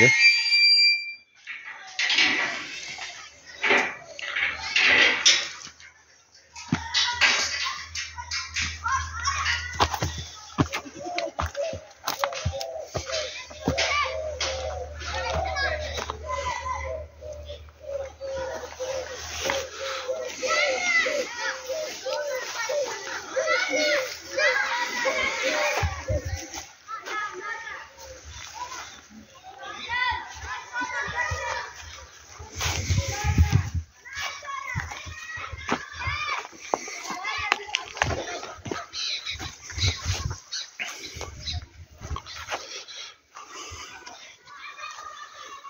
Yeah.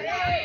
Ada